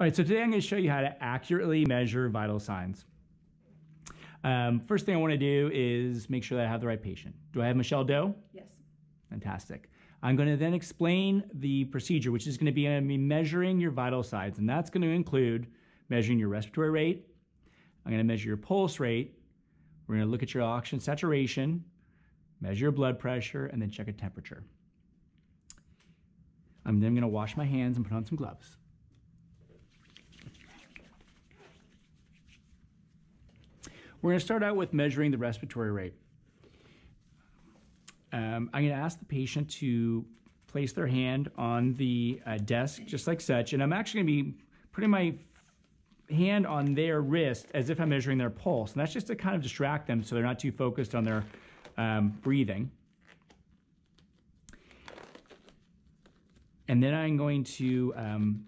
All right, so today I'm going to show you how to accurately measure vital signs. Um, first thing I want to do is make sure that I have the right patient. Do I have Michelle Doe? Yes. Fantastic. I'm going to then explain the procedure, which is going to be, going to be measuring your vital signs, and that's going to include measuring your respiratory rate. I'm going to measure your pulse rate. We're going to look at your oxygen saturation, measure your blood pressure, and then check a temperature. I'm then going to wash my hands and put on some gloves. We're going to start out with measuring the respiratory rate. Um, I'm going to ask the patient to place their hand on the uh, desk, just like such, and I'm actually going to be putting my hand on their wrist as if I'm measuring their pulse, and that's just to kind of distract them so they're not too focused on their um, breathing. And then I'm going to um,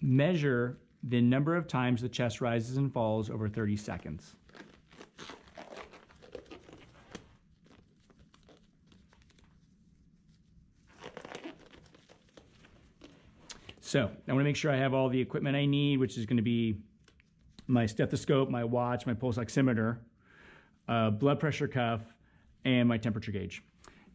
measure the number of times the chest rises and falls over 30 seconds. So I want to make sure I have all the equipment I need, which is going to be my stethoscope, my watch, my pulse oximeter, uh, blood pressure cuff, and my temperature gauge.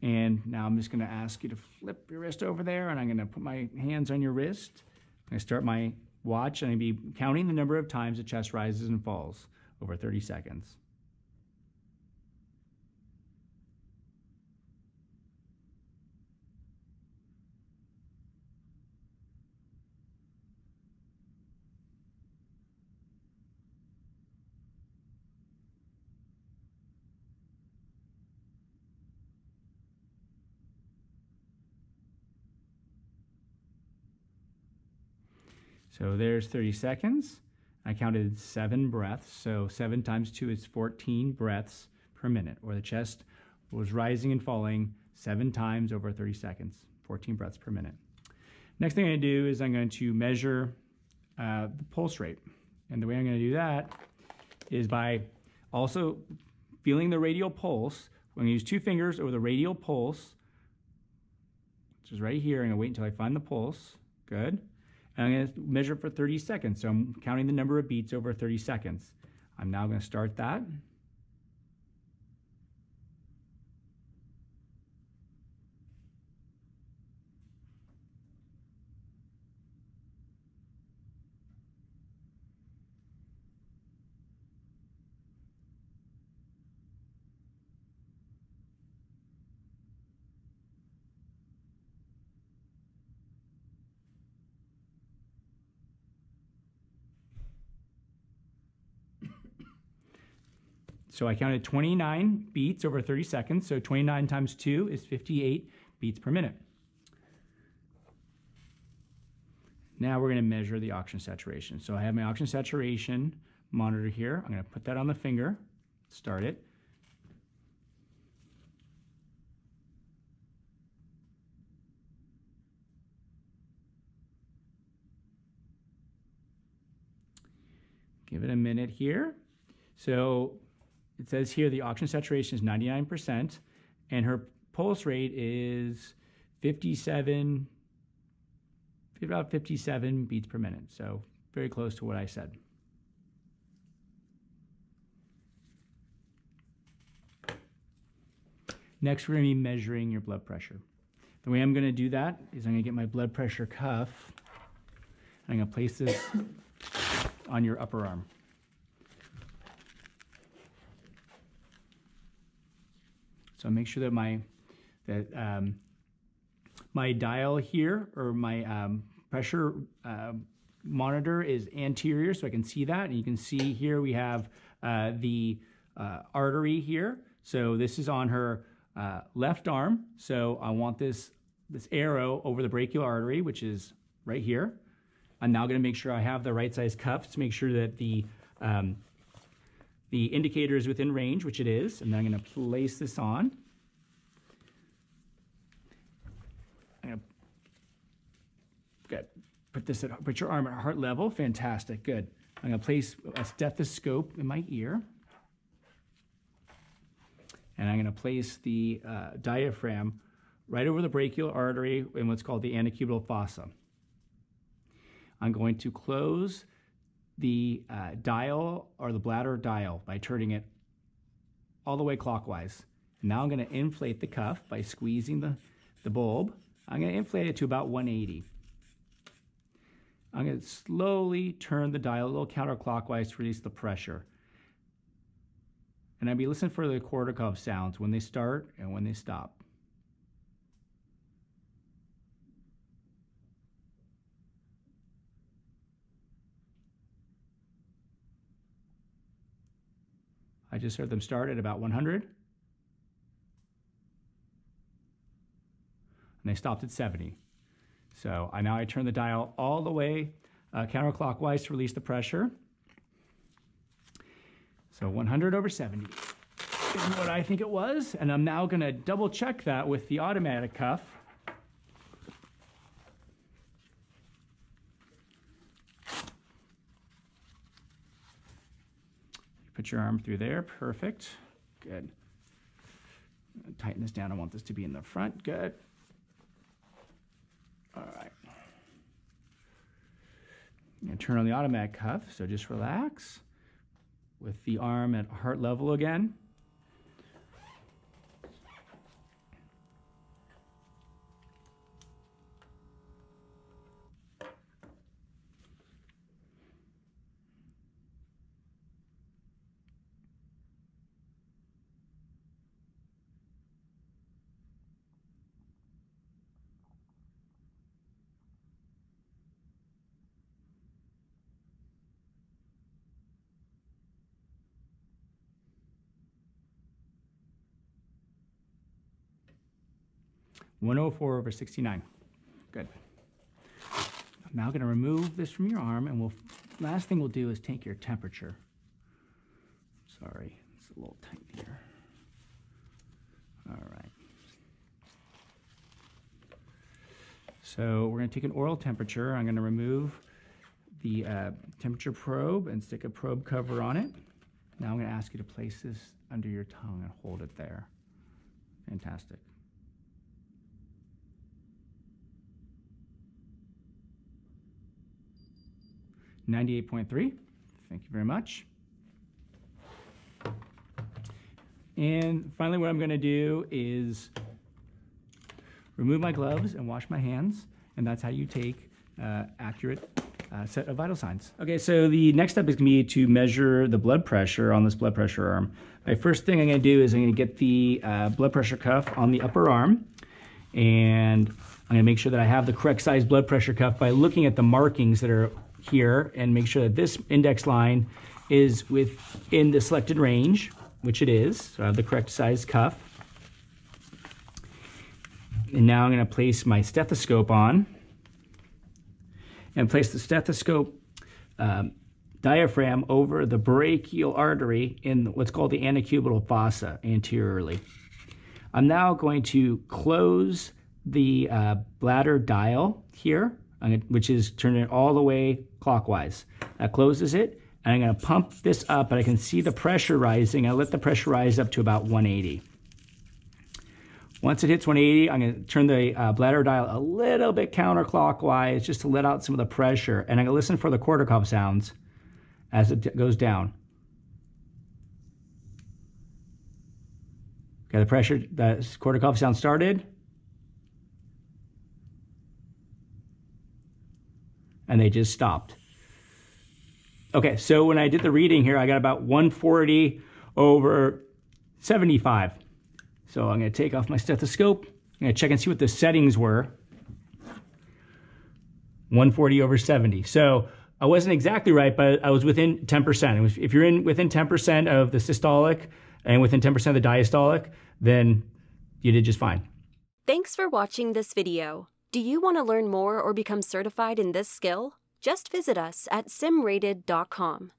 And now I'm just going to ask you to flip your wrist over there, and I'm going to put my hands on your wrist. To start my watch, and to be counting the number of times the chest rises and falls over 30 seconds. So there's 30 seconds. I counted seven breaths. So seven times two is 14 breaths per minute, or the chest was rising and falling seven times over 30 seconds, 14 breaths per minute. Next thing I'm to do is I'm going to measure uh, the pulse rate. And the way I'm going to do that is by also feeling the radial pulse. I'm going to use two fingers over the radial pulse, which is right here. I'm to wait until I find the pulse. Good. I'm going to measure for 30 seconds. So I'm counting the number of beats over 30 seconds. I'm now going to start that. So I counted 29 beats over 30 seconds. So 29 times 2 is 58 beats per minute. Now we're going to measure the oxygen saturation. So I have my oxygen saturation monitor here. I'm going to put that on the finger, start it. Give it a minute here. So it says here the oxygen saturation is 99%, and her pulse rate is 57, about 57 beats per minute. So very close to what I said. Next, we're going to be measuring your blood pressure. The way I'm going to do that is I'm going to get my blood pressure cuff. I'm going to place this on your upper arm. So I make sure that my that um, my dial here or my um, pressure uh, monitor is anterior so I can see that. And you can see here we have uh, the uh, artery here. So this is on her uh, left arm. So I want this, this arrow over the brachial artery, which is right here. I'm now gonna make sure I have the right size cuffs to make sure that the um, the indicator is within range, which it is, and then I'm going to place this on. I'm going to put this at put your arm at heart level. Fantastic, good. I'm going to place a stethoscope in my ear. And I'm going to place the uh, diaphragm right over the brachial artery in what's called the antecubital fossa. I'm going to close the uh, dial or the bladder dial by turning it all the way clockwise. Now I'm going to inflate the cuff by squeezing the, the bulb. I'm going to inflate it to about 180. I'm going to slowly turn the dial a little counterclockwise to release the pressure. And I'll be listening for the Korotkoff sounds when they start and when they stop. I just heard them start at about 100. and they stopped at 70. So I now I turn the dial all the way uh, counterclockwise to release the pressure. So 100 over 70 is what I think it was. And I'm now going to double check that with the automatic cuff. Put your arm through there. Perfect. Good. Tighten this down. I want this to be in the front. Good. All right. And turn on the automatic cuff, so just relax with the arm at heart level again. 104 over 69. Good. I'm now going to remove this from your arm, and we'll last thing we'll do is take your temperature. Sorry, it's a little tight here. All right. So we're going to take an oral temperature. I'm going to remove the uh, temperature probe and stick a probe cover on it. Now I'm going to ask you to place this under your tongue and hold it there. Fantastic. 98.3. Thank you very much. And finally, what I'm going to do is remove my gloves and wash my hands. And that's how you take uh, accurate uh, set of vital signs. Okay, so the next step is going to be to measure the blood pressure on this blood pressure arm. My first thing I'm going to do is I'm going to get the uh, blood pressure cuff on the upper arm. And I'm going to make sure that I have the correct size blood pressure cuff by looking at the markings that are here and make sure that this index line is within the selected range, which it is. So I have the correct size cuff. And now I'm going to place my stethoscope on and place the stethoscope um, diaphragm over the brachial artery in what's called the antecubital fossa anteriorly. I'm now going to close the uh, bladder dial here gonna, which is turning it all the way clockwise. That closes it, and I'm gonna pump this up, but I can see the pressure rising. I let the pressure rise up to about 180. Once it hits 180, I'm gonna turn the uh, bladder dial a little bit counterclockwise just to let out some of the pressure, and I'm gonna listen for the Korotkoff sounds as it goes down. Okay, the pressure, the Korotkoff sound started. And they just stopped. Okay, so when I did the reading here, I got about 140 over 75. So I'm to take off my stethoscope. I'm to check and see what the settings were. 140 over 70. So I wasn't exactly right, but I was within 10%. if you're in within 10% of the systolic and within 10% of the diastolic, then you did just fine. Thanks for watching this video. Do you want to learn more or become certified in this skill? Just visit us at simrated.com.